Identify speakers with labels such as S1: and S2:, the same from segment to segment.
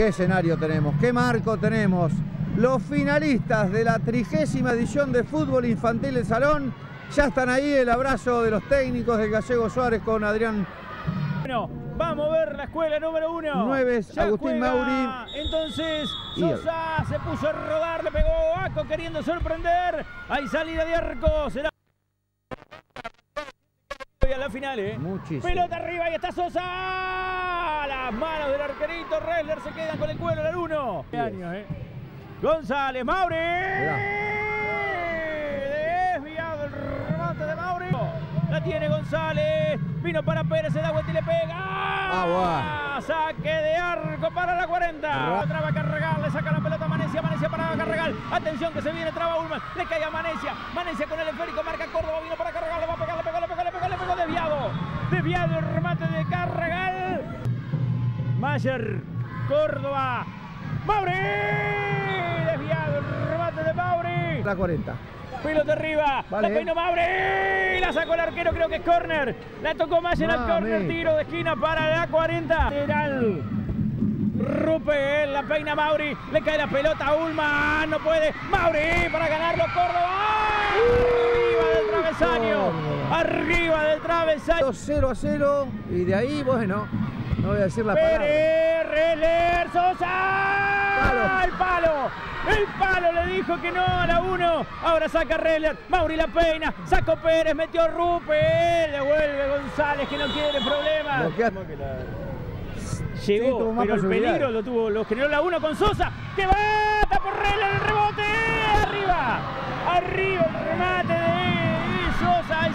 S1: ¿Qué escenario tenemos? ¿Qué marco tenemos? Los finalistas de la trigésima edición de fútbol infantil del Salón ya están ahí. El abrazo de los técnicos del Gallego Suárez con Adrián.
S2: Bueno, vamos a ver la escuela número uno.
S1: 9,
S2: Ya
S1: Agustín
S2: juega.
S1: Mauri.
S2: Entonces,
S1: el-
S2: Sosa se puso a rodar, le pegó Aco queriendo sorprender. Hay salida de arco. Será. A la final, ¿eh?
S1: Muchísimo.
S2: Pelota arriba y está Sosa. Las manos del arquerito. Resler se quedan con el cuero al uno. Qué año, ¿eh? González, Mauri. Desviado el remate de Mauri. La tiene González. Vino para Pérez, se da vuelta y le pega.
S1: Ah,
S2: Saque de arco para la 40.
S1: Ra-
S2: Traba Carregal, le saca la pelota a Manecia. Manecia para Carregal. Atención que se viene, traba Ulman. Le cae a Manecia. Manecia con el esférico, marca Córdoba. Vino para Carregal, le va a pegar, le pegó, le pegó, le pegó, le pegó. Desviado. Desviado Mayer, Córdoba. Mauri. Desviado el remate de Mauri.
S1: La 40.
S2: Pelota arriba,
S1: Vale.
S2: la peinó Mauri, la sacó el arquero, creo que es córner. La tocó Mayer al córner, tiro de esquina para la 40. Lateral. Rupe, la peina Mauri, le cae la pelota a Ulman, no puede. Mauri para ganarlo, Córdoba. Arriba del travesaño, arriba del travesaño.
S1: 0 a 0 y de ahí, bueno, no voy a decir la palabra.
S2: Pérez, Sosa.
S1: Palo.
S2: El palo. El palo le dijo que no a la 1. Ahora saca Reller. Mauri la peina. Sacó Pérez. Metió Rupe. Devuelve González que no quiere problemas.
S1: Sí,
S2: Llegó,
S1: más
S2: pero el peligro lo tuvo, lo generó la 1 con Sosa. Que va por Reller el rebote. Arriba. Arriba el remate de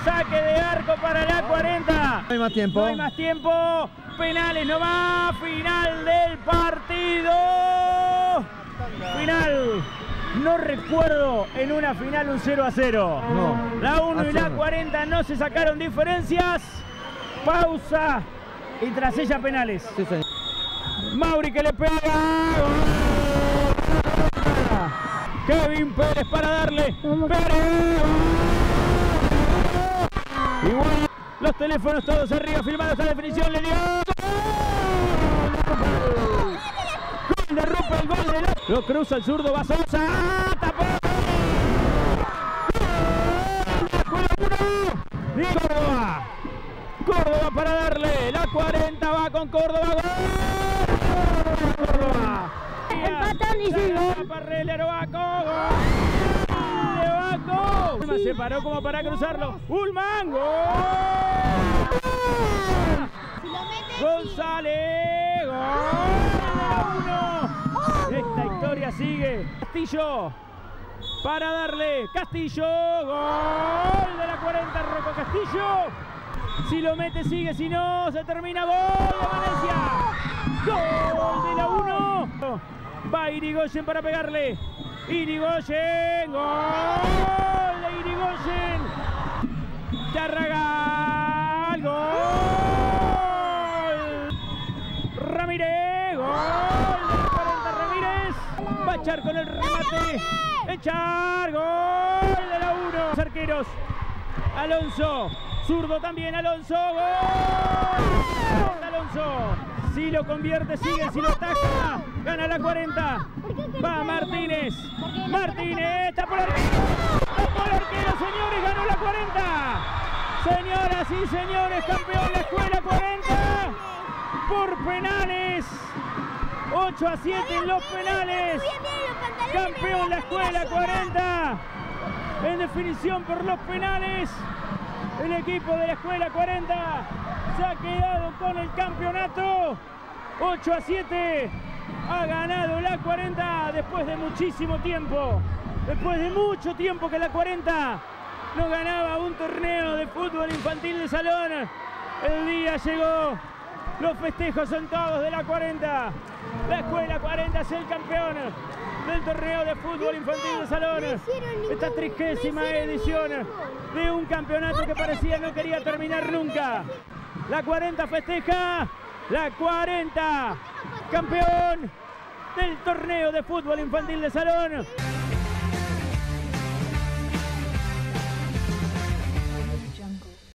S2: saque de arco para la 40.
S1: No hay más tiempo.
S2: No hay más tiempo. Penales nomás. Final del partido. Final. No recuerdo en una final un 0 a 0.
S1: No.
S2: La 1 y la
S1: Así no.
S2: 40 no se sacaron diferencias. Pausa. Y tras ella penales.
S1: Sí, señor.
S2: Mauri que le pega. Kevin Pérez para darle. Pérez. Igual los teléfonos todos arriba filmando esta definición. Le dio. Gol de Rupa, el gol de la- Lo cruza el zurdo, va Sosa. Tapó. Gol de Córdoba. Córdoba para darle. La 40 va con Córdoba. Gol. Córdoba.
S3: Empatan y siguen.
S2: Parrell, Arobaco. Gol Se paró como para cruzarlo. Ulman. Gol. González. Gol. Esta historia sigue. Castillo. Para darle. Castillo. Gol de la 40. Rocco Castillo. Si lo mete, sigue. Si no, se termina. Gol de Valencia. Gol de la 1. Va Irigoyen para pegarle. Irigoyen. Gol de Irigoyen. Carragal. Gol. Ramírez. Gol de la 40 Ramírez. Va a echar con el remate. Echar. Gol de la 1. Los arqueros. Alonso. Zurdo también Alonso. Gol. Alonso. Si lo convierte, sigue. Si lo ataca, gana la 40. Va Martínez. Martínez. Está por el arquero. Está por el arquero, señores. Ganó la 40. Señoras y señores, campeón la escuela 40. Por penales. 8 a 7 en los penales. Campeón la escuela 40. En definición por los penales. El equipo de la escuela 40 se ha quedado con el campeonato. 8 a 7. Ha ganado la 40 después de muchísimo tiempo. Después de mucho tiempo que la 40 no ganaba un torneo de fútbol infantil de salón. El día llegó. Los festejos son todos de la 40. La escuela 40 es el campeón del torneo de fútbol infantil de salón. Esta trigésima edición de un campeonato que parecía no quería terminar nunca. La 40 festeja. La 40 campeón del torneo de fútbol infantil de salón.